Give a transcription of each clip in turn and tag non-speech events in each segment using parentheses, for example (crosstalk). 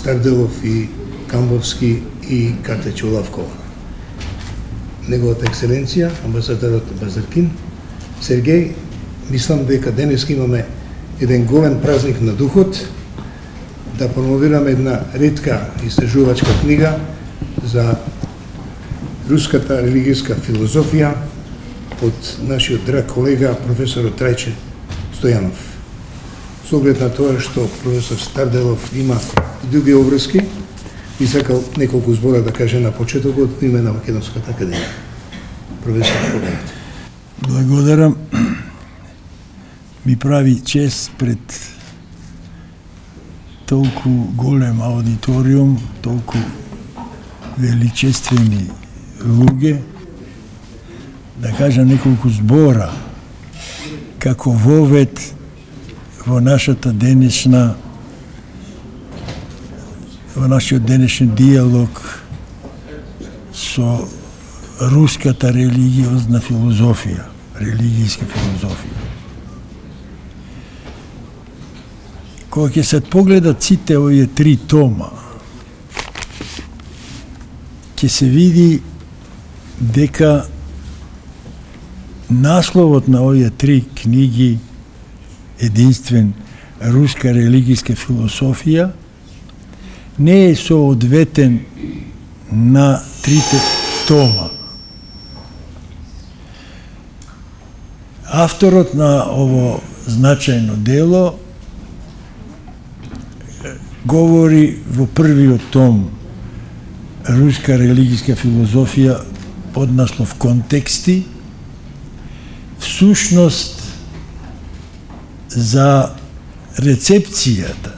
Старделов и Камбовски и Кате Чулавкова. Неговата екселенција, амбасадорот Базаркин, Сергеј, мислам дека денес имаме еден голем празник на духот, да промовираме една редка истражувачка книга за руската религијска филозофија од нашиот драг колега професорот Трајче Стојанов. Со оглед на тоа што професор Старделов има други обврски, и сакал неколку збора да каже на почетокот име на Македонската академија. Професор, поговорете. Благодарам. Ми прави чест пред толку голем аудиториум, толку величествени луѓе, да кажам неколку збора како вовет во нашата денешна во нашиот денешен диалог со руската религиозна филозофија, религијска филозофија. Кога ќе се погледат сите овие три тома, ќе се види дека насловот на овие три книги единствен руска религијска философија не е соодветен на трите тома. Авторот на ово значајно дело говори во првиот том руска религијска филозофија под наслов контексти, всушност за рецепцијата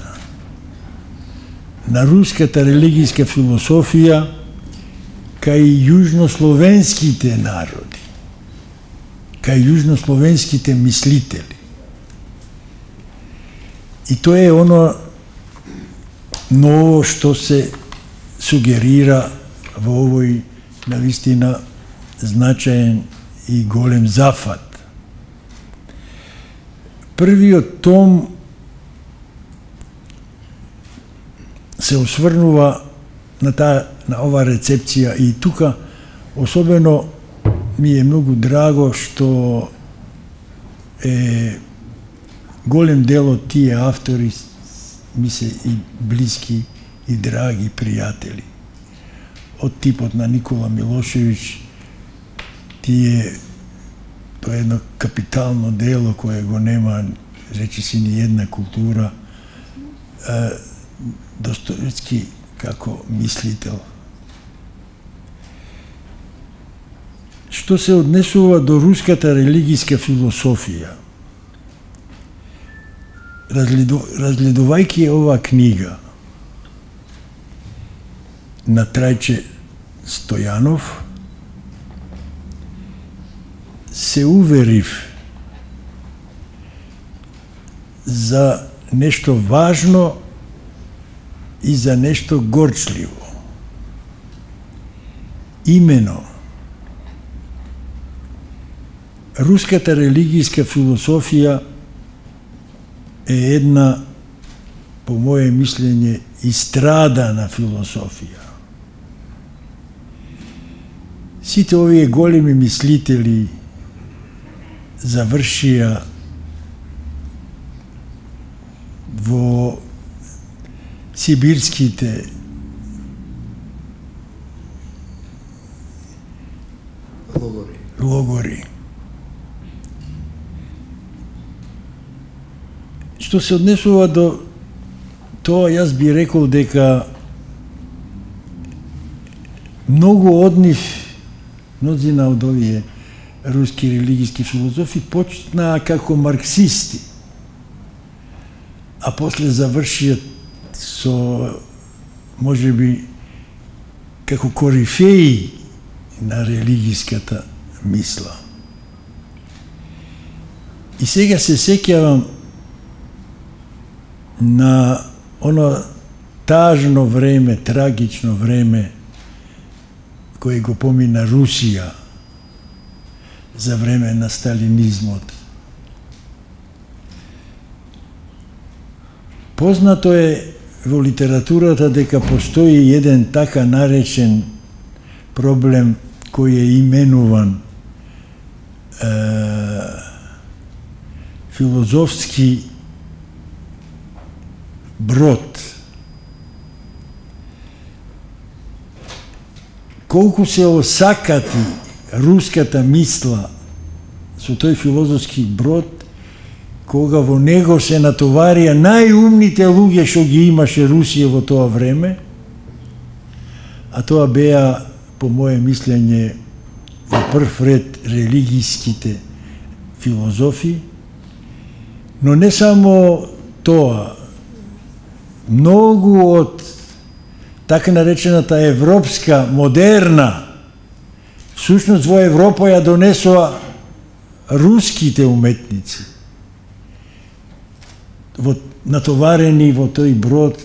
на руската религијска философија кај јужнословенските народи, кај јужнословенските мислители. И тоа е оно ново што се сугерира во овој навистина значаен и голем зафат. Првиот том се осврнува на таа на ова рецепција и тука особено ми е многу драго што е голем дел од тие автори ми се и блиски и драги пријатели. Од типот на Никола Милошевиќ, тие тоа е едно капитално дело кое го нема, речи си, ни една култура, Достоевски како мислител. Што се однесува до руската религијска философија, разгледувајќи ова книга. На Трајче Стојанов, се уверив за нешто важно и за нешто горчливо. Имено, руската религијска философија е една, по моје мислење, истрадана философија. Сите овие големи мислители завршија во сибирските логори. логори. Што се однесува до тоа, јас би рекол дека многу од нив, мнозина од овие руски религијски филозофи почнаа како марксисти, а после завршија со може би како корифеи на религијската мисла. И сега се сеќавам на оно тажно време, трагично време кој го помина Русија за време на сталинизмот. Познато е во литературата дека постои еден така наречен проблем кој е именуван е, филозофски брод. Колку се осакати руската мисла со тој филозофски брод, кога во него се натоварија најумните луѓе што ги имаше Русија во тоа време, а тоа беа, по моје мислење, во прв ред религиските филозофи, но не само тоа, многу од така наречената европска, модерна, сушност во Европа ја донесоа руските уметници. Во, натоварени во тој брод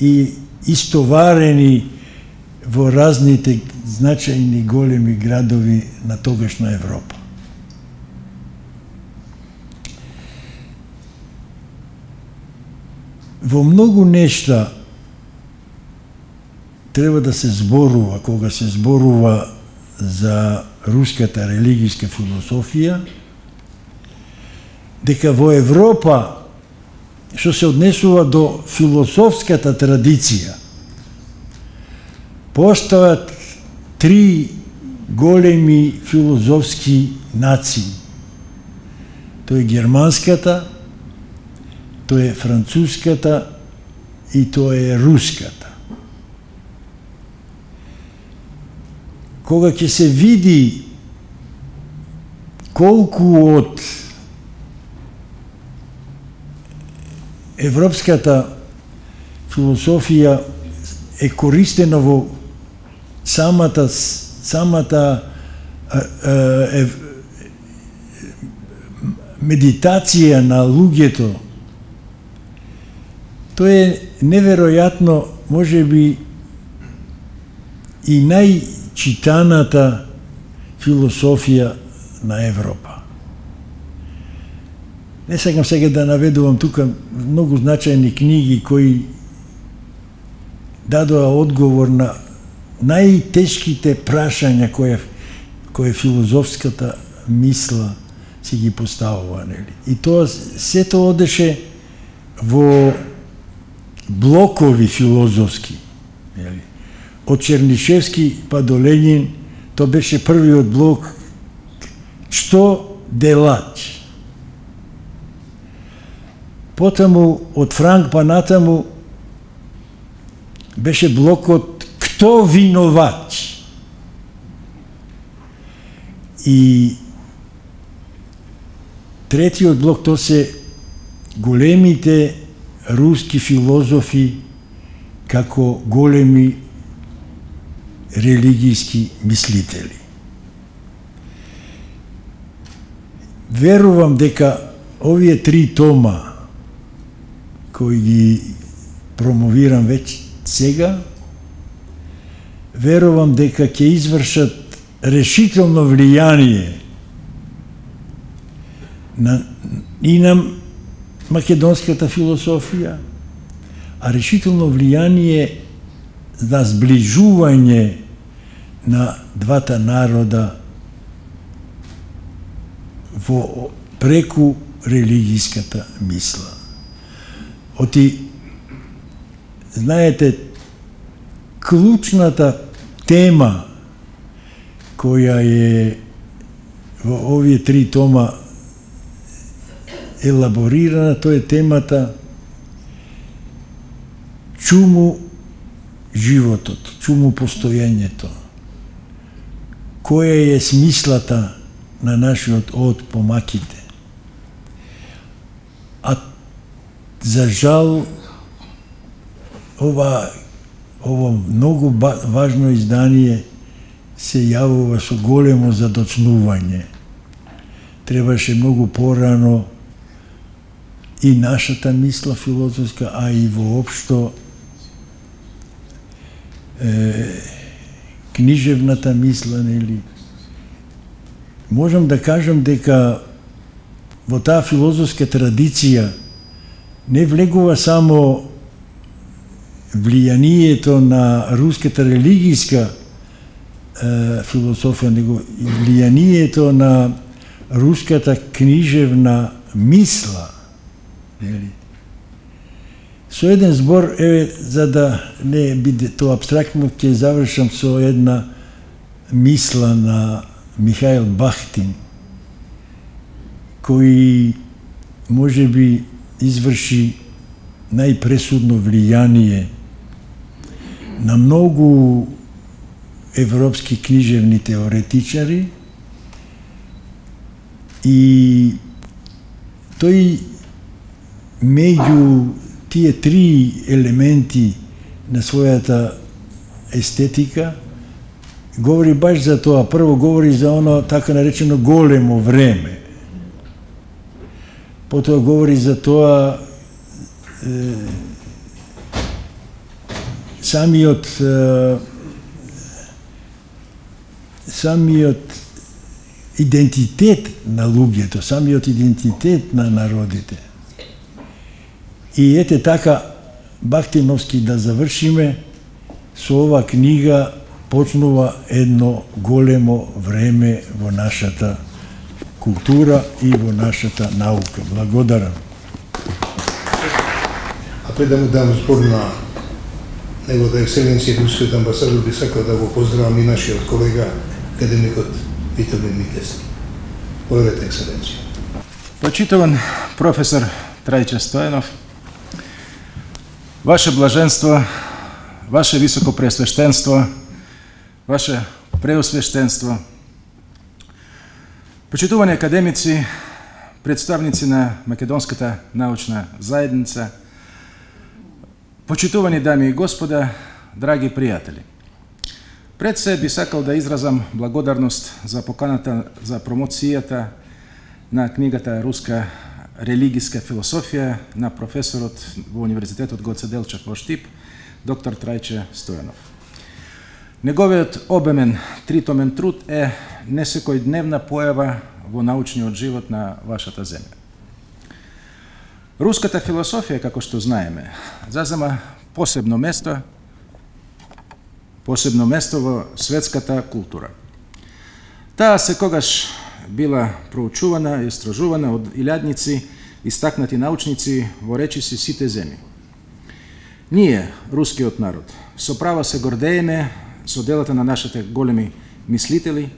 и истоварени во разните значајни големи градови на тогашна Европа. Во многу нешта треба да се зборува, кога се зборува за руската религијска философија, дека во Европа, што се однесува до философската традиција, постават три големи филозофски нации. Тоа е германската, тоа е француската и тоа е руската. Кога ќе се види колку од европската философија е користена во самата самата е, медитација на луѓето тоа е неверојатно можеби и нај Читаната философија на Европа. Не сакам сега да наведувам тука многу значајни книги кои дадоа одговор на најтешките прашања кои кои филозофската мисла си ги поставува, нели? И тоа сето одеше во блокови филозофски, нели? Од Чернишевски па до Ленин, тоа беше првиот блок што делач. Потаму од Франк па натаму беше блокот Кто виноват? И третиот блок тоа се големите руски филозофи како големи религијски мислители. Верувам дека овие три тома кои ги промовирам веќе сега верувам дека ќе извршат решително влијание на, и на македонската философија, а решително влијание за сближување на двата народа во преку религијската мисла. Оти, знаете, клучната тема која е во овие три тома елаборирана, тоа е темата чуму животот, чуму постојањето. Која е смислата на нашиот од помаките? А за жал ова ово многу важно издание се јавува со големо задоцнување. Требаше многу порано и нашата мисла филозофска, а и воопшто е, книжевната мисла, нели? Можам да кажам дека во таа филозофска традиција не влегува само влијанието на руската религијска философија, него и влијанието на руската книжевна мисла. Нели? Со еден збор, еве, за да не биде тоа абстрактно, ќе завршам со една мисла на Михаил Бахтин, кој може би изврши најпресудно влијание на многу европски книжевни теоретичари и тој меѓу тие три елементи на својата естетика говори баш за тоа. Прво говори за оно така наречено големо време. Потоа говори за тоа е, самиот е, самиот идентитет на луѓето, самиот идентитет на народите. И ете така, Бахтиновски да завршиме, со ова книга почнува едно големо време во нашата култура и во нашата наука. Благодарам. А пред да му дам збор на неговата екселенција рускиот амбасадор би сакал да го поздравам и нашиот колега академикот Виталин Микевски. Благодарете, екселенција. Почитуван професор Трајче Стојанов, Ваше блаженство, Ваше високо пресвештенство, Ваше преосвештенство, почитувани академици, представници на Македонската научна заедница, почитувани дами и господа, драги пријатели. Пред се би сакал да изразам благодарност за поканата за промоцијата на книгата Руска религиска философија на професорот во Универзитетот Гоце Делчев во Штип, доктор Трајче Стојанов. Неговиот обемен тритомен труд е несекојдневна појава во научниот живот на вашата земја. Руската философија, како што знаеме, зазема посебно место, посебно место во светската култура. Таа секогаш била проучувана и истражувана од илјадници истакнати научници во речиси сите земи. Ние, рускиот народ, со право се гордееме со делата на нашите големи мислители,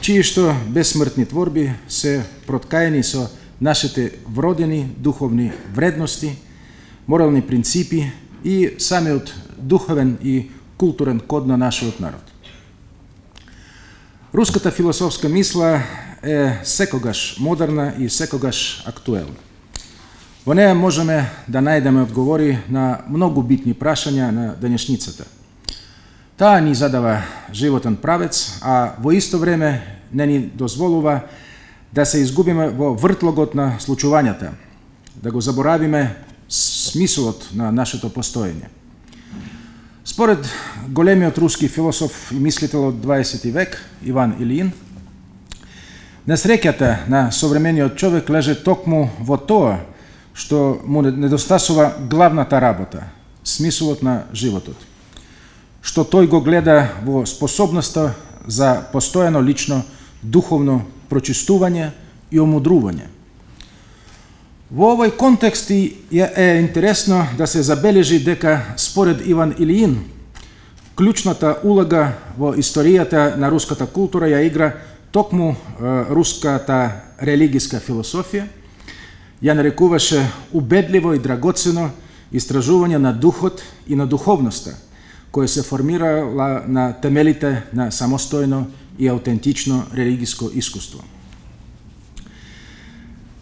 чии што безсмртни творби се проткаени со нашите вродени духовни вредности, морални принципи и самиот духовен и културен код на нашиот народ. Руската философска мисла е секогаш модерна и секогаш актуелна. Во неја можеме да најдеме одговори на многу битни прашања на денешницата. Таа ни задава животен правец, а во исто време не ни дозволува да се изгубиме во вртлогот на случувањата, да го заборавиме смислот на нашето постоење. Според големиот руски философ и мислител од 20 век, Иван Илиин, Несреќата на современиот човек леже токму во тоа што му недостасува главната работа, смислот на животот. Што тој го гледа во способноста за постојано лично духовно прочистување и омудрување. Во овој контекст е интересно да се забележи дека според Иван Илиин, клучната улога во историјата на руската култура ја игра токму руската религиска философија ја нарекуваше убедливо и драгоцено истражување на духот и на духовноста, која се формирала на темелите на самостојно и аутентично религиско искуство.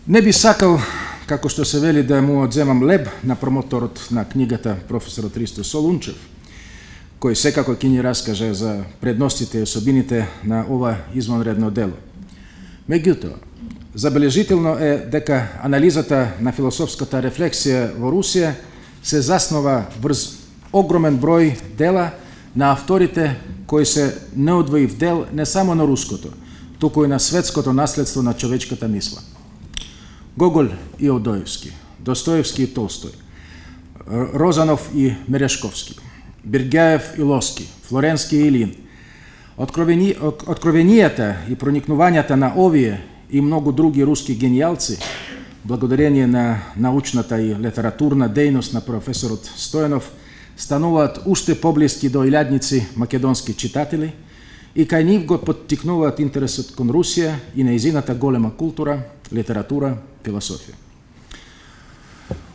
Не би сакал, како што се вели, да му одземам леб на промоторот на книгата професорот Ристо Солунчев, кој секако ќе ни раскаже за предностите и особините на ова извонредно дело. Меѓутоа, забележително е дека анализата на философската рефлексија во Русија се заснова врз огромен број дела на авторите кои се неодвоив дел не само на руското, туку и на светското наследство на човечката мисла. Гогол и Одоевски, Достоевски и Толстој, Розанов и Мерешковски, Биргаев и Лоски, Флоренски и Илин. Откровени, откровенијата и проникнувањата на овие и многу други руски генијалци, благодарение на научната и литературна дејност на професорот Стојанов, стануваат уште поблиски до илјадници македонски читатели и кај нив го поттикнуваат интересот кон Русија и неизината голема култура, литература, философија.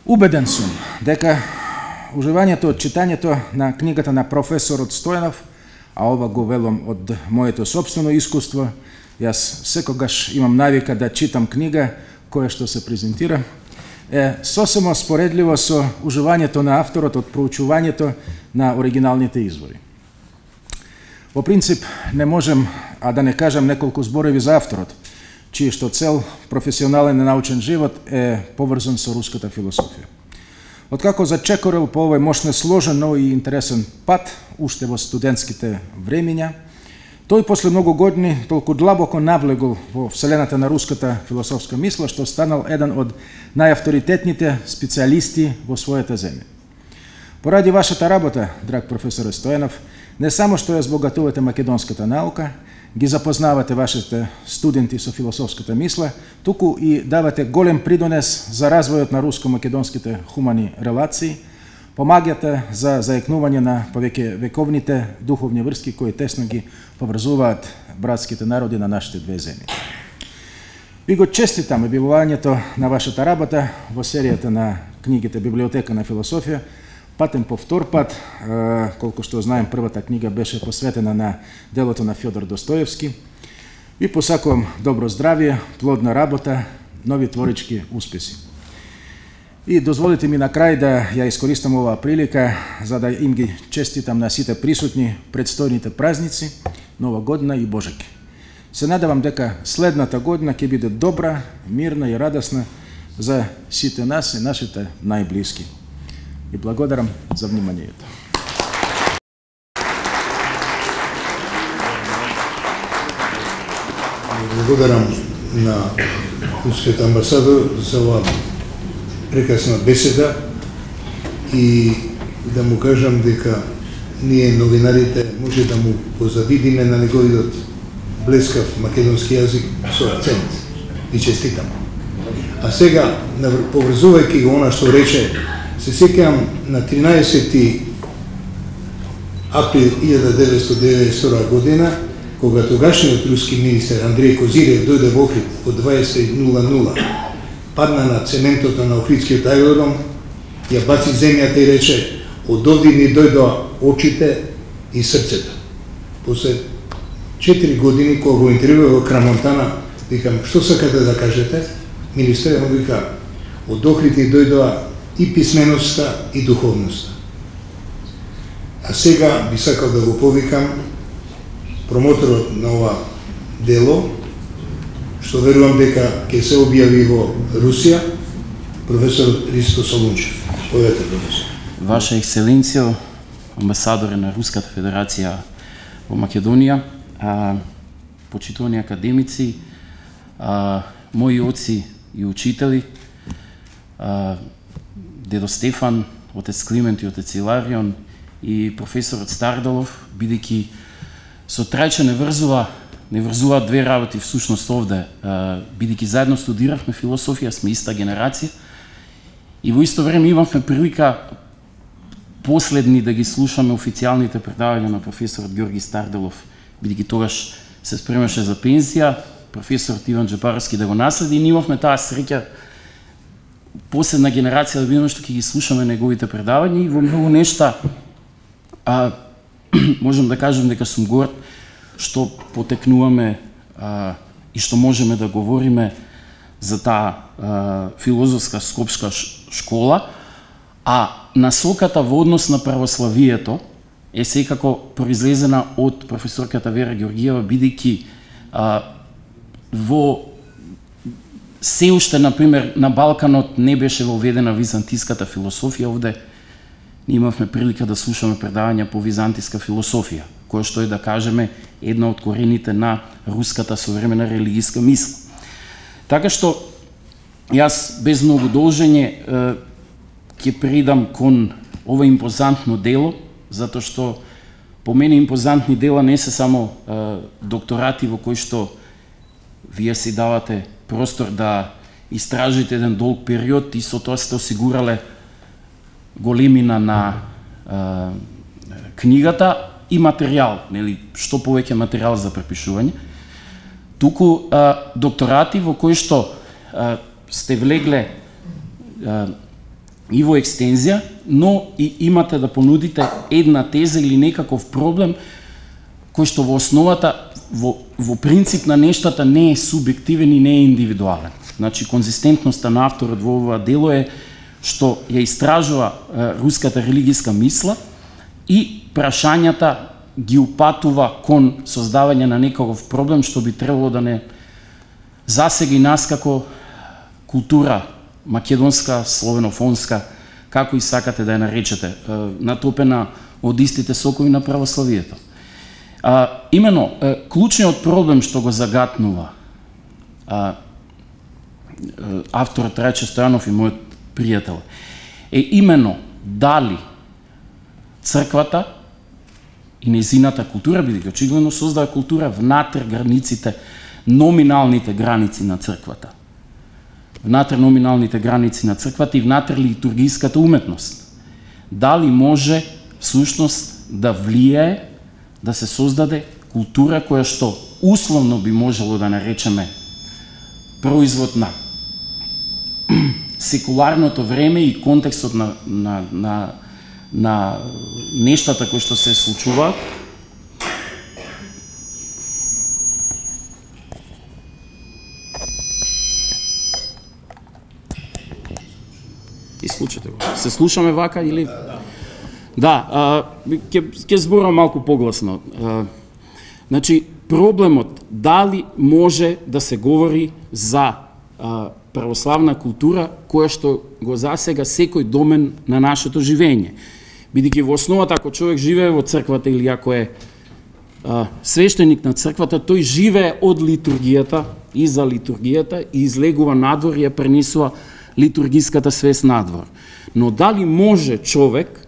Убеден сум дека уживањето од читањето на книгата на професорот Стојанов, а ова го велам од моето собствено искуство, јас секогаш имам навика да читам книга која што се презентира, е сосема споредливо со уживањето на авторот од проучувањето на оригиналните извори. Во принцип, не можем, а да не кажам неколку зборови за авторот, чиј што цел професионален и научен живот е поврзан со руската философија. Откако зачекорил по овој мощно сложен, но и интересен пат, уште во студентските времиња, Тој после многу години толку длабоко навлегол во вселената на руската философска мисла, што станал еден од најавторитетните специјалисти во својата земја. Поради вашата работа, драг професор Стојанов, не само што ја збогатувате македонската наука, ги запознавате вашите студенти со философската мисла, туку и давате голем придонес за развојот на руско-македонските хумани релации – помагате за заекнување на повеќе вековните духовни врски кои тесно ги поврзуваат братските народи на нашите две земји. Ви го честитам објавувањето на вашата работа во серијата на книгите Библиотека на философија, патен по втор пат, колку што знаем, првата книга беше посветена на делото на Фјодор Достоевски. Ви посакувам добро здравје, плодна работа, нови творички успеси. И дозволите ми на крај да ја искористам оваа прилика за да им ги честитам на сите присутни предстојните празници, Нова година и Божек. Се надевам дека следната година ќе биде добра, мирна и радосна за сите нас и нашите најблиски. И благодарам за вниманието. Благодарам на Рускиот амбасадор за оваа прекрасна беседа и да му кажам дека ние новинарите може да му позавидиме на неговиот блескав македонски јазик со акцент. И честитам. А сега, поврзувајќи го она што рече, се секам на 13 април 1992 година, кога тогашниот руски министер Андреј Козирев дојде во Охрид од 20.00 падна на цементото на Охридскиот аеродром, ја баци земјата и рече, од овде ни дојдоа очите и срцето. После 4 години, кога го интервјува во Крамонтана, викам, што сакате да кажете? Министерот му вика, од Охрид ни дојдоа и писменоста и духовноста. А сега би сакал да го повикам промоторот на ова дело, што верувам дека ќе се објави во Русија, професор Ристо Солунчев. Повете, професор. Ваша екселенција, амбасадор на Руската федерација во Македонија, а, почитувани академици, а, мои оци и учители, а, дедо Стефан, отец Климент и отец Иларион и професорот Стардолов, бидејќи со Трајче не врзува не врзуваат две работи всушност овде, бидејќи заедно студиравме философија, сме иста генерација и во исто време имавме прилика последни да ги слушаме официјалните предавања на професорот Георги Старделов, бидејќи тогаш се спремаше за пензија, професорот Иван Джапаровски да го наследи и ние имавме таа среќа последна генерација да бидеме што ќе ги слушаме неговите предавања и во многу нешта а, (clears throat) можам да кажам дека сум горд што потекнуваме а, и што можеме да говориме за таа а, филозофска скопска школа, а насоката во однос на православието е секако произлезена од професорката Вера Георгиева, бидејќи во се уште, например, на Балканот не беше воведена византиската философија, овде имавме прилика да слушаме предавања по византиска философија која што е да кажеме една од корените на руската современа религиска мисла. Така што јас без многу должење ќе придам кон ова импозантно дело, затоа што по мене импозантни дела не се само докторати во кои што вие си давате простор да истражите еден долг период и со тоа сте осигурале големина на е, книгата и материјал, нели, што повеќе материјал за препишување. Туку е, докторати во кои што е, сте влегле е, и во екстензија, но и имате да понудите една теза или некаков проблем кој што во основата во, во принцип на нештата не е субјективен и не е индивидуален. Значи конзистентноста на авторот во ова дело е што ја истражува е, руската религиска мисла и прашањата ги упатува кон создавање на некаков проблем што би требало да не засеги нас како култура македонска, словенофонска, како и сакате да ја наречете, натопена од истите сокови на православието. А, имено, клучниот проблем што го загатнува а, авторот Рајче Стојанов и мојот пријател, е имено дали црквата и незината култура, бидејќи очигледно создава култура внатре границите, номиналните граници на црквата внатре номиналните граници на црквата и внатре литургиската уметност. Дали може всушност да влијае да се создаде култура која што условно би можело да наречеме производ на секуларното време и контекстот на, на, на, на нештата кои што се случуваат, Исклучете го. Се слушаме вака или? Да, а, ке, ке зборам малку погласно. А, значи, проблемот дали може да се говори за а, православна култура која што го засега секој домен на нашето живење. Бидејќи во основата ако човек живее во црквата или ако е а, свештеник на црквата, тој живее од литургијата и за литургијата и излегува надвор и ја пренесува литургиската свест надвор. Но дали може човек,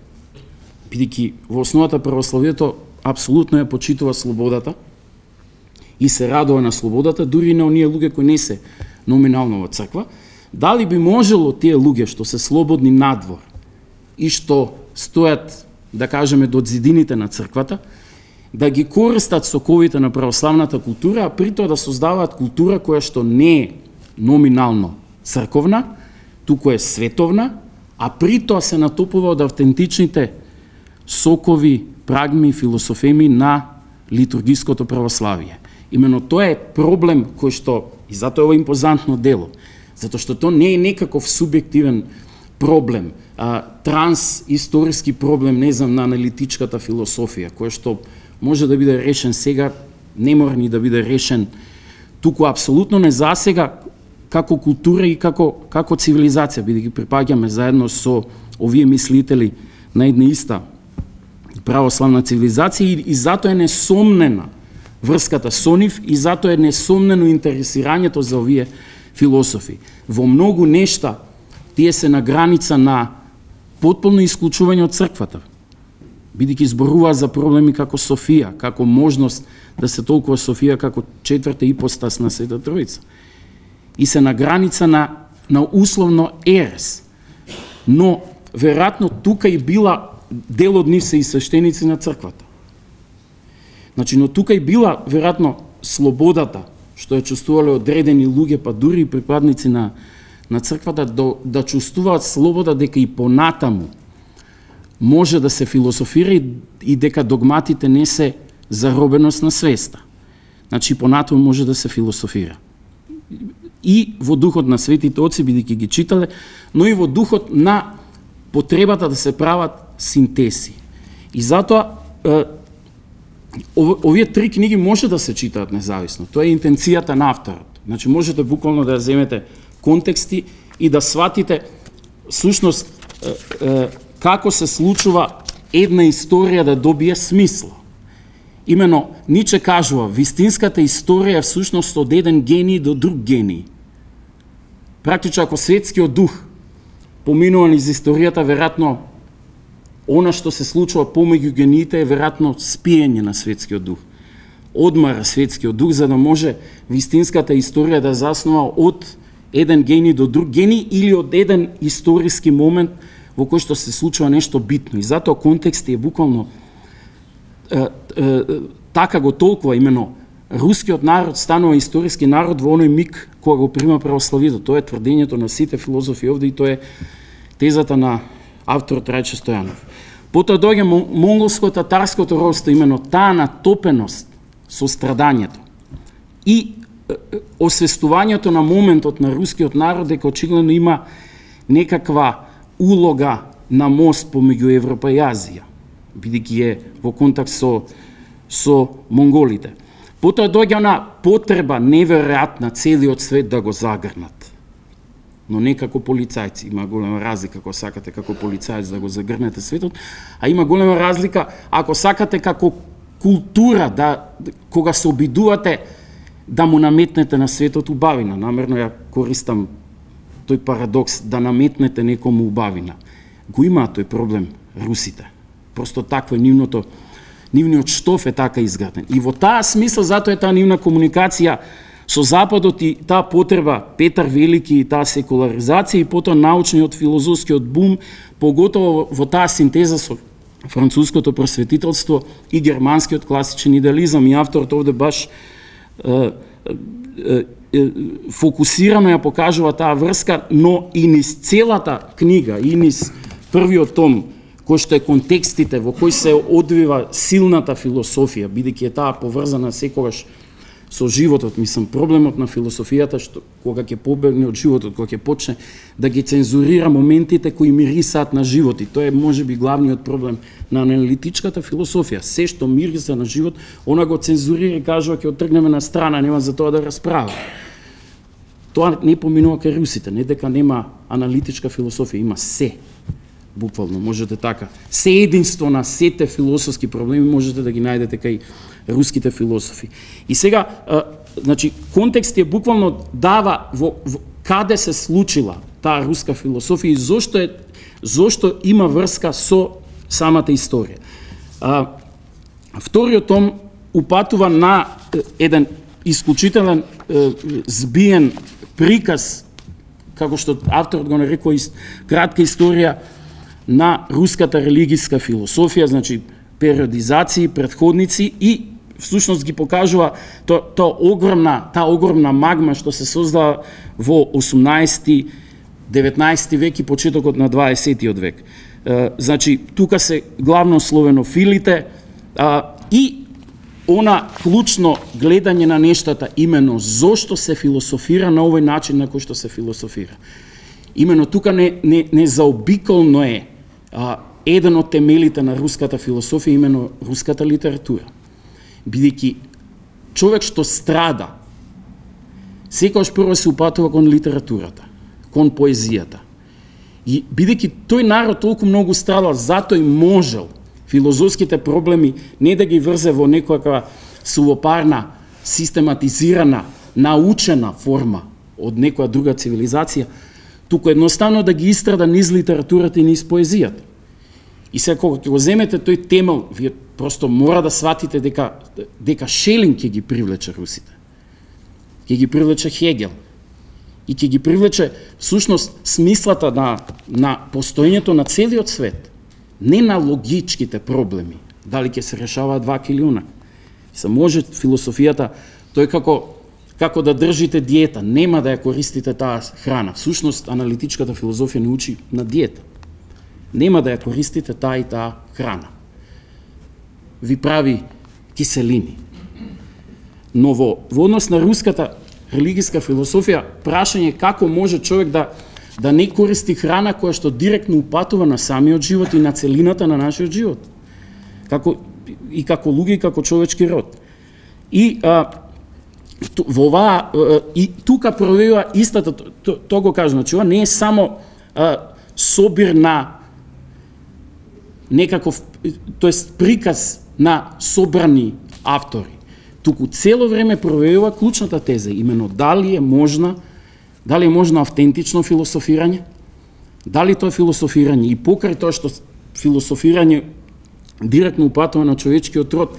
бидејќи во основата православието апсолутно ја почитува слободата и се радува на слободата, дури и на оние луѓе кои не се номинално во црква, дали би можело тие луѓе што се слободни надвор и што стојат, да кажеме, до зидините на црквата, да ги користат соковите на православната култура, а при тоа да создаваат култура која што не е номинално црковна, туку е световна, а при тоа се натопува од автентичните сокови, прагми, философеми на литургиското православие. Имено тоа е проблем кој што, и затоа е ово импозантно дело, затоа што тоа не е некаков субјективен проблем, а, трансисториски проблем, не знам, на аналитичката философија, кој што може да биде решен сега, не мора ни да биде решен туку апсолутно не засега како култура и како, како цивилизација, бидејќи припаѓаме заедно со овие мислители на една иста православна цивилизација и, и затоа е несомнена врската со нив и затоа е несомнено интересирањето за овие философи. Во многу нешта тие се на граница на потполно исклучување од црквата, бидејќи зборува за проблеми како Софија, како можност да се толкува Софија како четврта ипостас на Света Троица и се на граница на, на условно ерес. Но, веројатно, тука и била дел од нив се и свештеници на црквата. Значи, но тука и била, веројатно, слободата, што ја чувствувале одредени луѓе, па дури и припадници на, на црквата, да, да чувствуваат слобода дека и понатаму може да се философира и, и дека догматите не се заробеност на свеста. Значи, понатаму може да се философира и во духот на светите оци, бидејќи ги читале, но и во духот на потребата да се прават синтези И затоа овие три книги може да се читаат независно. Тоа е интенцијата на авторот. Значи можете буквално да земете контексти и да сватите сушност како се случува една историја да добие смисла. Имено, Ниче кажува, вистинската историја е всушност од еден гений до друг гений. Практично, ако светскиот дух поминува низ историјата, веројатно она што се случува помеѓу гените е веројатно спиење на светскиот дух. Одмара светскиот дух за да може вистинската историја да заснова од еден гени до друг гени или од еден историски момент во кој што се случува нешто битно. И затоа контекст е буквално е, е, така го толкува имено рускиот народ станува историски народ во оној миг кога го прима православието. Тоа е тврдењето на сите филозофи овде и тоа е тезата на авторот Рајче Стојанов. Потоа доаѓа монголско-татарското родство, имено таа натопеност со страдањето и освестувањето на моментот на рускиот народ дека очигледно има некаква улога на мост помеѓу Европа и Азија, бидејќи е во контакт со со монголите. Потоа доаѓа на потреба неверојатна целиот свет да го загрнат но не како полицајци. Има голема разлика ако сакате како полицајци да го загрнете светот, а има голема разлика ако сакате како култура да кога се обидувате да му наметнете на светот убавина. Намерно ја користам тој парадокс да наметнете некому убавина. Го има тој проблем русите. Просто такво е нивното нивниот штоф е така изграден. И во таа смисла затоа е таа нивна комуникација Со Западот и таа потреба, Петар Велики и таа секуларизација и потоа научниот филозофскиот бум, поготово во таа синтеза со француското просветителство и германскиот класичен идеализам. И авторот овде баш е, е, е, фокусирано ја покажува таа врска, но и низ целата книга, и низ првиот том, кој што е контекстите во кој се одвива силната философија, бидејќи е таа поврзана секогаш со животот, мислам, проблемот на философијата што кога ќе побегне од животот, кога ќе почне да ги цензурира моментите кои мирисаат на живот и тоа е можеби главниот проблем на аналитичката философија. Се што мириса на живот, она го цензурира и кажува ќе отргнеме на страна, нема за тоа да расправа. Тоа не поминува кај русите, не дека нема аналитичка философија, има се буквално, можете така. Се единство на сете философски проблеми можете да ги најдете кај руските философи. И сега, а, значи, контекст е буквално дава во, во каде се случила таа руска философија и зошто е зошто има врска со самата историја. А, вториот том упатува на еден исклучителен збиен приказ како што авторот го нарекува кратка историја на руската религиска философија, значи периодизации, предходници и всушност ги покажува то, то огромна, таа огромна магма што се создава во 18 19 век и почетокот на 20 век. Е, значи, тука се главно словенофилите а, и она клучно гледање на нештата, имено зошто се философира на овој начин на кој што се философира. Имено тука не, не, не заобиколно е а, еден од темелите на руската философија, имено руската литература бидејќи човек што страда, секојаш прво се упатува кон литературата, кон поезијата. И бидејќи тој народ толку многу страдал, затоа и можел филозофските проблеми не да ги врзе во некоја сувопарна, систематизирана, научена форма од некоја друга цивилизација, туку едноставно да ги истрада низ литературата и низ поезијата. И сега кога ќе го земете тој темел, вие просто мора да сватите дека дека Шелин ќе ги привлече русите. Ќе ги привлече Хегел. И ќе ги привлече всушност смислата на на постоењето на целиот свет, не на логичките проблеми, дали ќе се решаваат два или Се може философијата тој како како да држите диета, нема да ја користите таа храна. Всушност аналитичката филозофија не учи на диета нема да ја користите таа и таа храна. Ви прави киселини. Но во, во однос на руската религиска философија, прашање како може човек да да не користи храна која што директно упатува на самиот живот и на целината на нашиот живот. Како и како луѓе и како човечки род. И а, во ова и тука проверува истата то, то го кажа, значи ова не е само а, собир на некаков, тоест приказ на собрани автори, туку цело време проверува клучната теза, именно дали е можна, дали е можна автентично философирање, Дали тоа философирање и покрај тоа што философирање директно упатува на човечкиот род,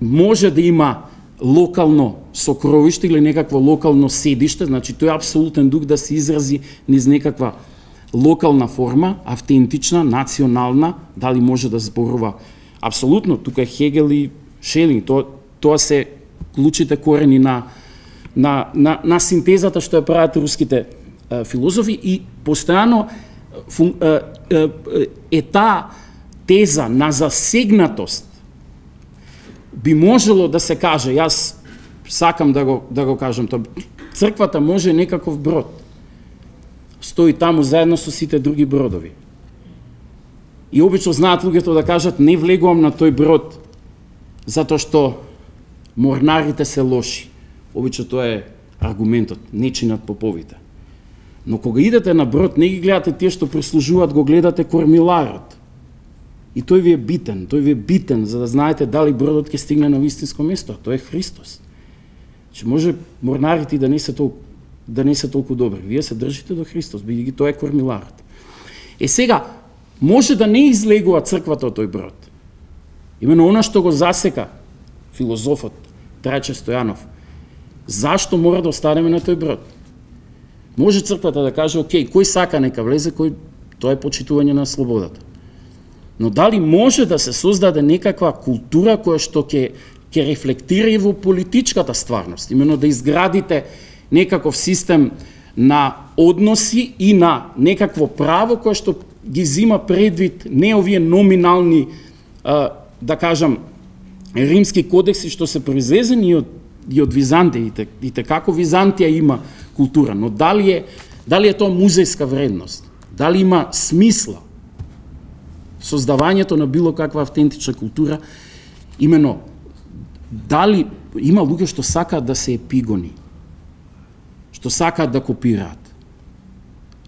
може да има локално сокровиште или некакво локално седиште, значи тој е апсолутен дух да се изрази низ некаква локална форма, автентична, национална, дали може да зборува. Апсолутно, тука е Хегел и Шелинг, тоа, тоа се клучите корени на, на, на, на синтезата што ја прават руските е, филозофи и постојано е, е таа теза на засегнатост би можело да се каже, јас сакам да го, да го кажам тоа, црквата може некаков брод. Стои таму заедно со сите други бродови. И обично знаат луѓето да кажат, не влегувам на тој брод, затоа што морнарите се лоши. Обично тоа е аргументот, не чинат поповите. Но кога идете на брод, не ги гледате тие што прислужуваат, го гледате кормиларот. И тој ви е битен, тој ви е битен за да знаете дали бродот ќе стигне на вистинско место, тоа е Христос. Че може морнарите да не се толку да не се толку добри. Вие се држите до Христос, бидејќи тоа е кормиларот. Е сега може да не излегува црквата од тој брод. Имено она што го засека филозофот Трајче Стојанов. Зашто мора да останеме на тој брод? Може црквата да каже, окей, кој сака нека влезе, кој тоа е почитување на слободата. Но дали може да се создаде некаква култура која што ќе ќе рефлектира и во политичката стварност, имено да изградите некаков систем на односи и на некакво право кое што ги зима предвид не овие номинални, да кажам, римски кодекси што се произлезени од и од Византија, и, те, како Византија има култура, но дали е, дали е тоа музејска вредност? Дали има смисла? Создавањето на било каква автентична култура, имено, дали има луѓе што сакаат да се епигони, што сакаат да копираат.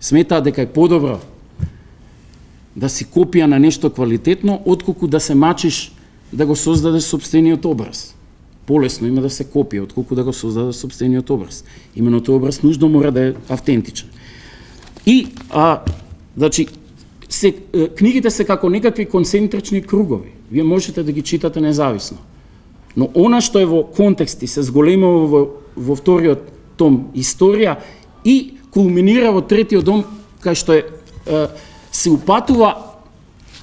Сметаат дека е подобро да си копија на нешто квалитетно, отколку да се мачиш да го создадеш собствениот образ. Полесно има да се копија, отколку да го создадеш собствениот образ. Имено тој образ нужно мора да е автентичен. И, а, значи, се, книгите се како некакви концентрични кругови. Вие можете да ги читате независно. Но она што е во контекст и се зголемува во, во вториот том историја и кулминира во третиот дом кај што е, е се упатува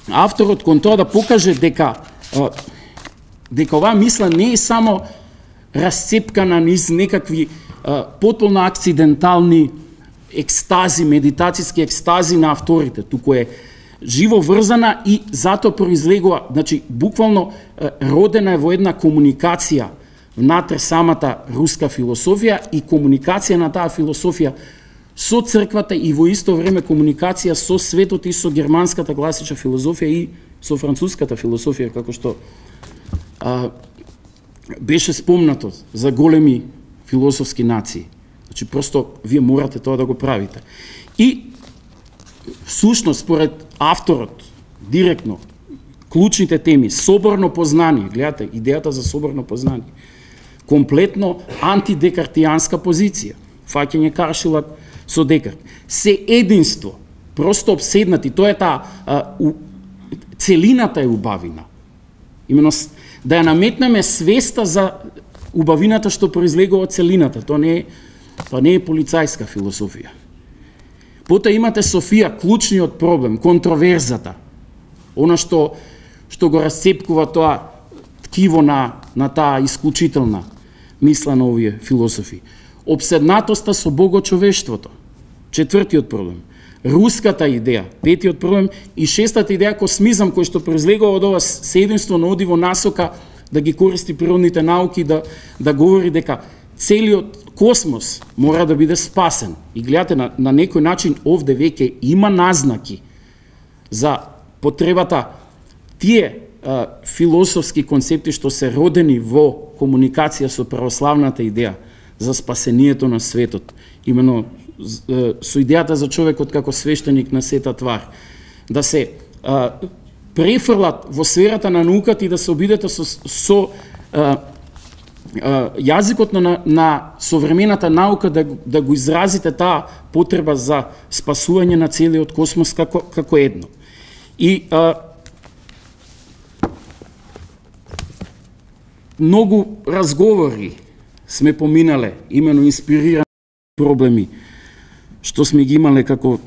авторот кон тоа да покаже дека е, дека оваа мисла не е само расцепкана низ некакви е, потполно акцидентални екстази, медитацијски екстази на авторите, туку е живо врзана и затоа произлегува, значи буквално родена е во една комуникација внатре самата руска философија и комуникација на таа философија со црквата и во исто време комуникација со светот и со германската класична филозофија и со француската философија, како што а, беше спомнато за големи философски нации. Значи, просто вие морате тоа да го правите. И, всушност, според авторот, директно, клучните теми, соборно познание, гледате, идејата за соборно познание, комплетно антидекартијанска позиција, фаќање Каршилак со Декарт. Се единство, просто обседнати, тоа е таа, целината е убавина. Имено, да ја наметнеме свеста за убавината што произлегува од целината, тоа не е Па не е полицајска филозофија. Пота имате Софија, клучниот проблем, контроверзата. Она што што го расцепкува тоа ткиво на на таа исклучителна мисла на овие философи. Обседнатоста со богочовештвото. Четвртиот проблем. Руската идеја, петиот проблем и шестата идеја космизам кој што произлегува од ова сединство на оди во насока да ги користи природните науки да да говори дека целиот космос мора да биде спасен. И гледате, на, на некој начин овде веќе има назнаки за потребата. Тие а, философски концепти што се родени во комуникација со православната идеја за спасението на светот, имено со идејата за човекот како свештеник на сета твар, да се а, префрлат во сферата на науката и да се обидете со, со а, јазикот на, на современата наука да, да го изразите таа потреба за спасување на целиот космос како, како едно. И а, многу разговори сме поминале, имено инспирирани проблеми, што сме ги имале како,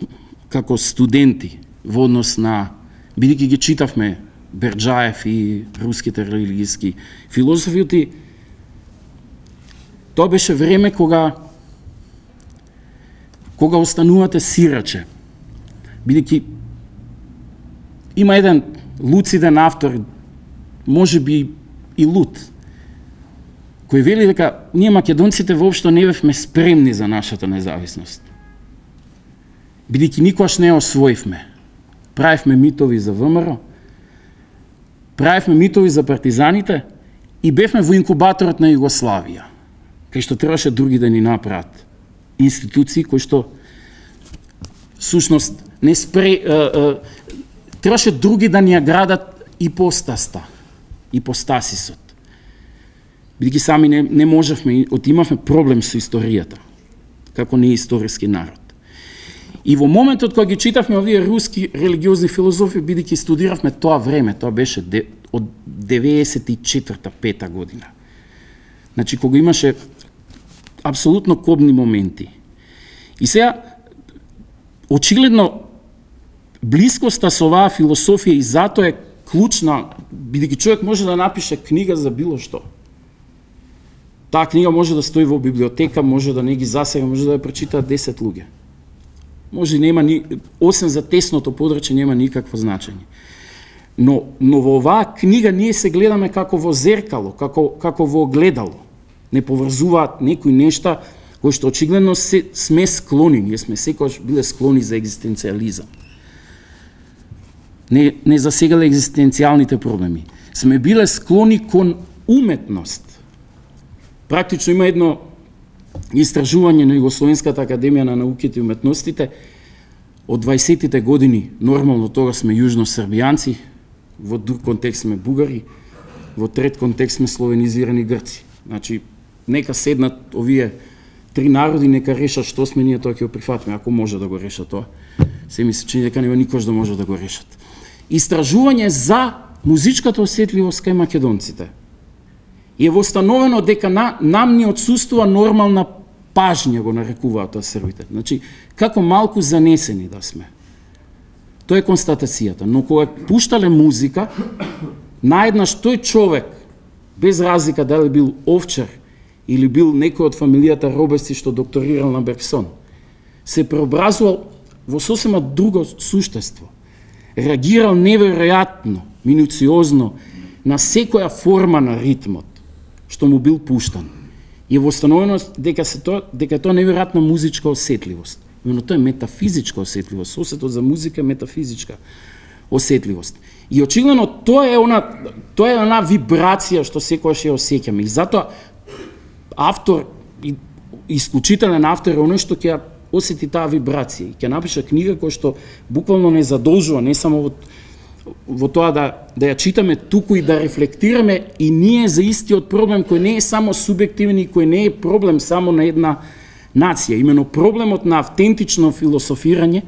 како студенти во однос на, бидејќи ги читавме Берджаев и руските религијски филозофи, тоа беше време кога кога останувате сираче, бидејќи има еден луциден автор, може би и лут, кој вели дека ние македонците воопшто не бевме спремни за нашата независност. Бидејќи никош не освоивме. Правевме митови за ВМРО, правевме митови за партизаните и бевме во инкубаторот на Југославија, кај што требаше други да ни направат институции кои што сушност не спре е, е, требаше други да ни ја градат и постаста, и постасисот бидејќи сами не, не можевме, отимавме проблем со историјата, како не историски народ. И во моментот кога ги читавме овие руски религиозни филозофи, бидејќи студиравме тоа време, тоа беше де, од 94-та, пета година. Значи, кога имаше апсолутно кобни моменти. И сега, очигледно, блискоста со оваа философија и затоа е клучна, бидејќи човек може да напише книга за било што. Таа книга може да стои во библиотека, може да не ги засега, може да ја прочитаат 10 луѓе. Може нема ни освен за тесното подрачје нема никакво значење. Но но во оваа книга ние се гледаме како во зеркало, како како во огледало. Не поврзуваат некои нешта кои што очигледно се, сме склони, ние сме секогаш биле склони за екзистенциализам. Не не засегале екзистенцијалните проблеми. Сме биле склони кон уметност Практично има едно истражување на Југословенската академија на науките и уметностите од 20-тите години, нормално тога сме јужно-србијанци, во друг контекст сме бугари, во трет контекст сме словенизирани грци. Значи, нека седнат овие три народи, нека решат што сме ние, тоа ќе го прифатиме, ако може да го решат тоа. Се ми се чини дека нема никош да може да го решат. Истражување за музичката осетливост кај македонците е востановено дека на, нам ни отсутствува нормална пажња, го нарекуваат тоа сервите. Значи, како малку занесени да сме. Тоа е констатацијата. Но кога пуштале музика, наеднаш тој човек, без разлика дали бил овчар или бил некој од фамилијата Робеси што докторирал на Берксон, се преобразувал во сосема друго суштество. Реагирал неверојатно, минуциозно на секоја форма на ритмот што му бил пуштан. И е востановено дека се тоа дека тоа неверојатна музичка осетливост. Но тоа е метафизичка осетливост. Сосето за музика е метафизичка осетливост. И очигледно тоа е она тоа е она вибрација што секогаш ја осеќаме. И затоа автор и исклучителен автор е оној што ќе осети таа вибрација и ќе напише книга која што буквално не задолжува не само во во тоа да, да ја читаме туку и да рефлектираме и ние за истиот проблем кој не е само субјективен и кој не е проблем само на една нација. Имено проблемот на автентично философирање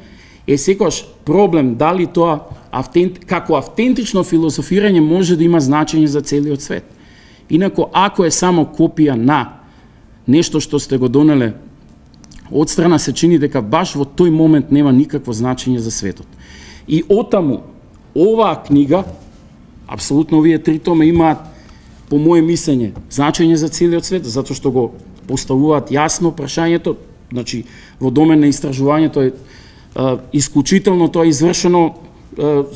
е секојаш проблем дали тоа автент, како автентично философирање може да има значење за целиот свет. Инако, ако е само копија на нешто што сте го донеле од страна се чини дека баш во тој момент нема никакво значење за светот. И отаму, оваа книга, апсолутно овие три тома имаат, по моје мислење, значење за целиот свет, затоа што го поставуваат јасно прашањето, значи во домен на истражувањето е исклучително тоа е извршено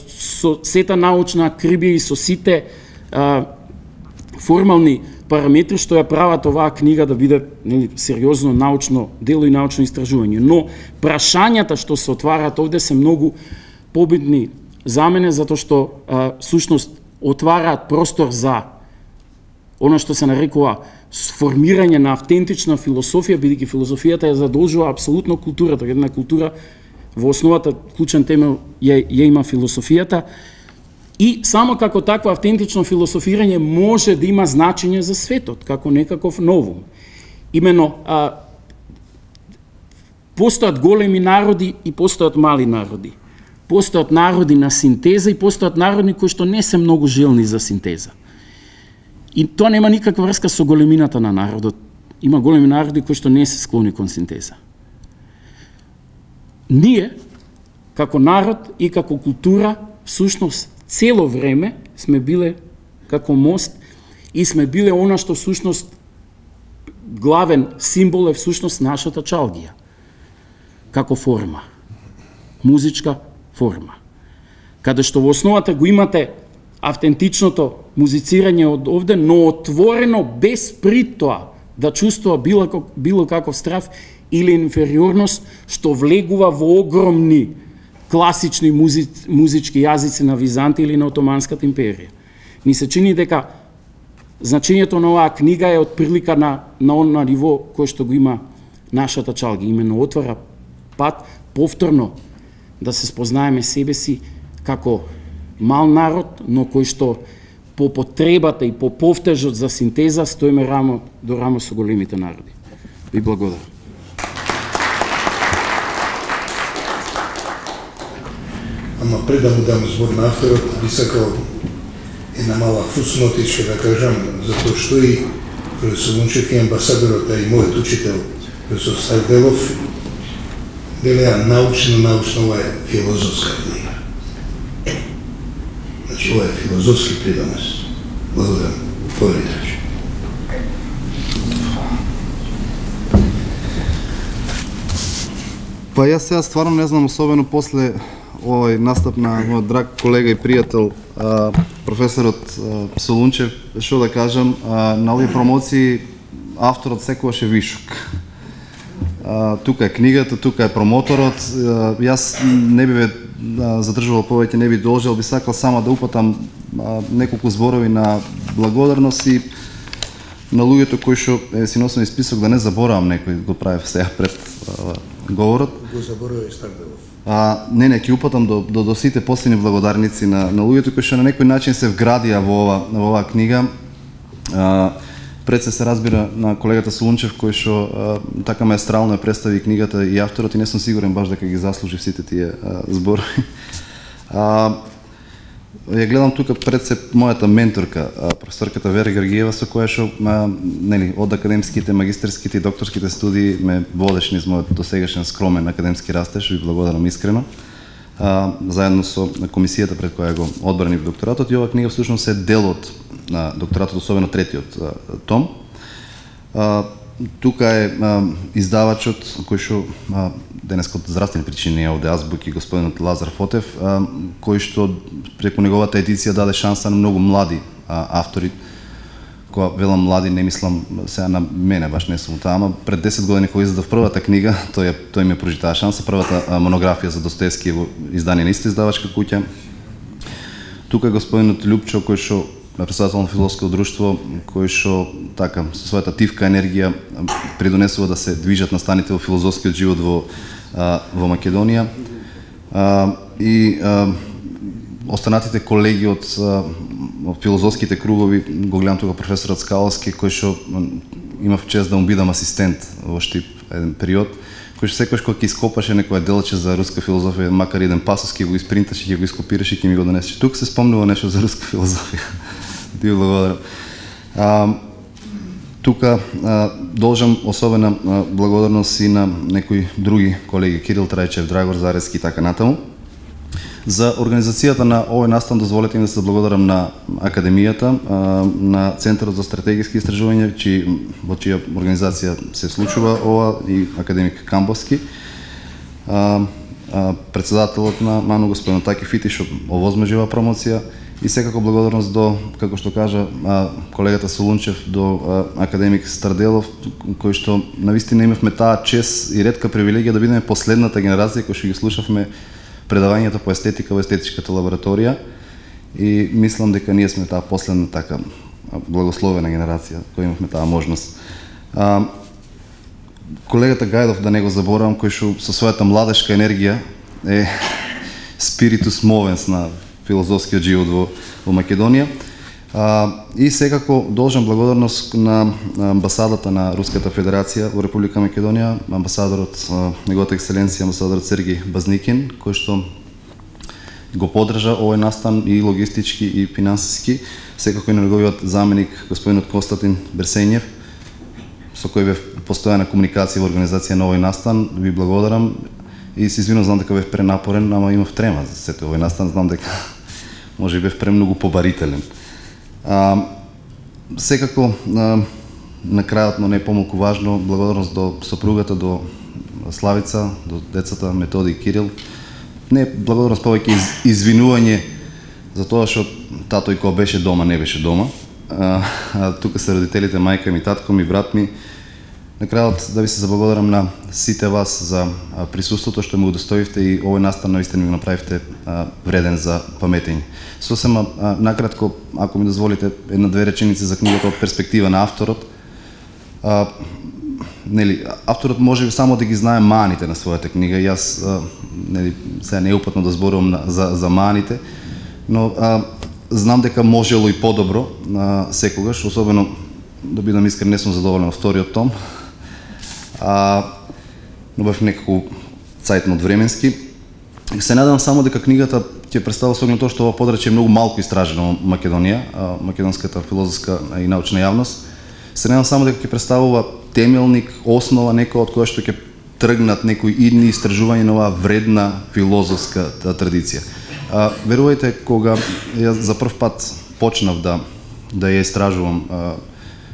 со сета научна акрибија и со сите формални параметри што ја прават оваа книга да биде нели, сериозно научно дело и научно истражување. Но прашањата што се отвараат овде се многу побитни за мене затоа што а, сушност отвараат простор за оно што се нарекува сформирање на автентична философија, бидејќи философијата ја задолжува апсолутно културата, една култура во основата клучен темел ја, ја има философијата И само како такво автентично философирање може да има значење за светот, како некаков новум. Имено, а, постојат големи народи и постојат мали народи. Постојат народи на синтеза и постојат народи кои што не се многу желни за синтеза. И тоа нема никаква врска со големината на народот. Има големи народи кои што не се склони кон синтеза. Ние, како народ и како култура, всушност цело време сме биле како мост и сме биле она што всушност главен символ е всушност нашата чалгија. Како форма. Музичка форма. Каде што во основата го имате автентичното музицирање од овде, но отворено без притоа да чувствува било, било каков страф или инфериорност, што влегува во огромни класични музи, музички јазици на Византи или на Отоманската империја. Ни се чини дека значењето на оваа книга е од прилика на, на на ниво кој што го има нашата чалги. Именно отвара пат повторно да се спознаеме себе си како мал народ, но кој што по потребата и по повтежот за синтеза стоиме рамо до рамо со големите народи. Ви благодарам. Ама пред да му дам збор на авторот, би сакал една мала фуснотичка да кажам, затоа што и професор Лунчев и амбасадорот, а и мојот учител, професор Старделов, делеа научно, научно, ова е филозофска книга. Значи, ова е филозофски придонес. Благодарам. Поведачи. Па јас сега стварно не знам, особено после овој настап на мојот драг колега и пријател а, професорот а, Солунчев, што да кажам, а, на овие промоции авторот секогаш е вишок. А, тука е книгата, тука е промоторот. А, јас не би ве задржувал повеќе, не би должел, би сакал само да упатам а, неколку зборови на благодарност и на луѓето кои што е, си носам список да не заборавам некој да го правев сега пред а, говорот. Го забораве Старделов. Да А, не, не, ќе упатам до, до, до сите последни благодарници на, на луѓето кои што на некој начин се вградија во ова, во оваа книга. А, пред се се разбира на колегата Солунчев кој што а, така маестрално ја представи книгата и авторот и не сум сигурен баш дека ги заслужи сите тие а, зборови. (laughs) А, ја гледам тука пред се мојата менторка, професорката Вера Георгиева, со која што нели од академските, магистерските и докторските студии ме водеш низ мојот досегашен скромен академски растеж, ви благодарам искрено. А, заедно со комисијата пред која го одбранив докторатот и оваа книга всушност е дел од на докторатот, особено третиот а, том. А, тука е а, издавачот кој што денес од здравствени причини е овде азбуки господинот Лазар Фотев, а, кој што преку неговата едиција даде шанса на многу млади а, автори, кога велам млади, не мислам сега на мене, баш не сум таа, ама пред 10 години кога издадов првата книга, тој, тој ми прожитаа шанса, првата а, монографија за Достоевски во издание на иста издавачка куќа. Тука е господинот Лјупчо, кој што председател на философско друштво кој што така со својата тивка енергија придонесува да се движат настаните во филозофскиот живот во а, во Македонија. А, и а, останатите колеги од, филозофските кругови, го гледам тука професорот Скаловски, кој што имав чест да му бидам асистент во Штип еден период, кој што секогаш кога ќе ископаше некоја делче за руска филозофија, макар еден пасос ќе го испринташе, ќе го ископираше, ќе ми го донесе. Тук се спомнува нешто за руска филозофија. Ти благодарам. А, тука а, должам особена а, благодарност и на некои други колеги, Кирил Трајчев, Драгор Зарески и така натаму. За организацијата на овој настан дозволете ми да се благодарам на Академијата, на Центарот за стратегиски истражувања, чи, во чија организација се случува ова и академик Камбовски. Председателот на Ману господин Таки Фити што овозможива промоција и секако благодарност до, како што кажа колегата Солунчев, до академик Старделов, кој што навистина имавме таа чест и редка привилегија да бидеме последната генерација кој што ги слушавме предавањето по естетика во естетичката лабораторија и мислам дека ние сме таа последна така благословена генерација која имавме таа можност. А, колегата Гајдов, да не го заборавам, кој што со својата младешка енергија е (laughs) спиритус мовенс на филозофскиот живот во, во Македонија. А, и секако должам благодарност на амбасадата на Руската Федерација во Република Македонија, амбасадорот, неговата екселенција, амбасадорот Сергей Базникин, кој што го подржа овој настан и логистички и финансиски, секако и на неговиот заменик господинот Константин Берсењев, со кој бев постојана комуникација во организација на овој настан, ви благодарам и се извинувам, знам дека бев пренапорен, ама имав трема за сето овој настан, знам дека (laughs) може би бев премногу побарителен. А, секако, а, на крајот, но не помалку важно, благодарност до сопругата, до Славица, до децата Методи и Кирил. Не благодарност повеќе из, извинување за тоа што тато и кога беше дома не беше дома. А, (laughs) а тука се родителите, мајка ми, татко ми, брат ми. На крајот да ви се заблагодарам на сите вас за присуството што ме удостоивте и овој настан наистина ми го направивте а, вреден за паметење. Сосема накратко, ако ми дозволите, една-две реченици за книгата од перспектива на авторот. А, нели, авторот може само да ги знае маните на својата книга. Јас, а, нели, сега неупатно да зборувам на, за, за маните, но а, знам дека можело и подобро а, секогаш, особено да бидам искрен, не сум задоволен од вториот том. А, но бев некако цајтно временски. Се надевам само дека книгата ќе представува со тоа што ова подрачје е многу малку истражено во Македонија, македонската филозофска и научна јавност. Се надевам само дека ќе представува темелник, основа некоја од која што ќе тргнат некои идни истражувања на оваа вредна филозофска традиција. А, верувајте, кога ја за прв пат почнав да да ја истражувам, а,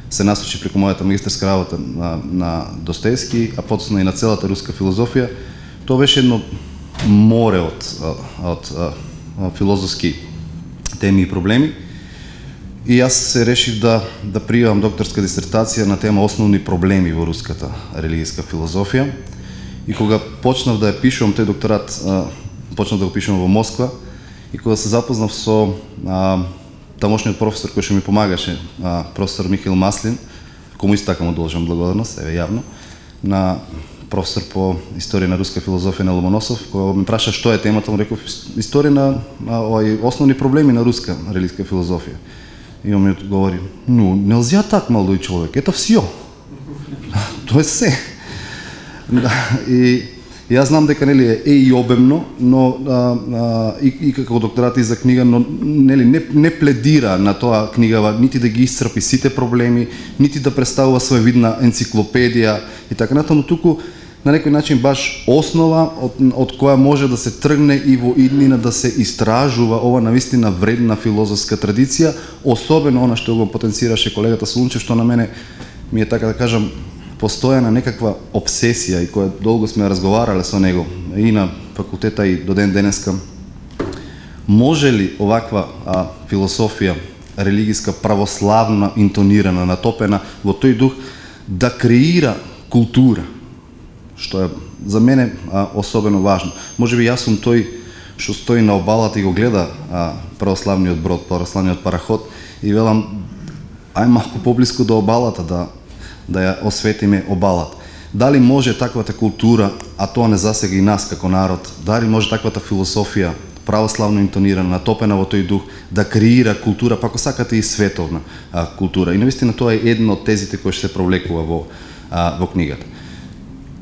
се насочи преку мојата магистерска работа на, на Достоевски, а потоа и на целата руска филозофија, тоа беше едно море од, од, од филозофски теми и проблеми. И јас се решив да да пријавам докторска дисертација на тема основни проблеми во руската религијска филозофија. И кога почнав да ја пишувам тој докторат, почнав да го пишувам во Москва и кога се запознав со а, тамошниот професор кој што ми помагаше, а, професор Михаил Маслин, кому исто така му должам да благодарност, еве јавно, на професор по историја на руска филозофија на Ломоносов, кој ме праша што е темата, му реков историја на овој основни проблеми на руска религијска филозофија. И он ми одговори: "Ну, нельзя так, молодой човек, это все. (laughs) Тоа е се." (laughs) И јас знам дека нели е и обемно, но а, а, и, и како докторат и за книга, но нели не, не пледира на тоа книгава нити да ги исцрпи сите проблеми, нити да представува видна енциклопедија и така натаму. Туку на некој начин баш основа од, од која може да се тргне и во иднина да се истражува ова навистина вредна филозофска традиција, особено она што го потенцираше колегата Сунчев, што на мене ми е така да кажам постојана некаква обсесија и која долго сме разговарале со него и на факултета и до ден денеска. Може ли оваква а, философија религијска православна интонирана, натопена во тој дух да креира култура, што е за мене а, особено важно. Може би јас сум тој што стои на обалата и го гледа а, православниот брод, православниот параход и велам ај малку поблиску до обалата да да ја осветиме обалата. Дали може таквата култура, а тоа не засега и нас како народ, дали може таквата философија, православно интонирана, натопена во тој дух, да креира култура, па ако сакате и световна а, култура. И наистина тоа е едно од тезите кои што се провлекува во, а, во книгата.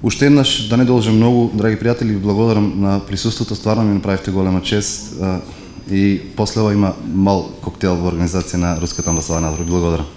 Уште еднаш, да не должам многу, драги пријатели, благодарам на присуството, стварно ми направивте голема чест а, и после ова има мал коктел во организација на Руската амбасада на Благодарам.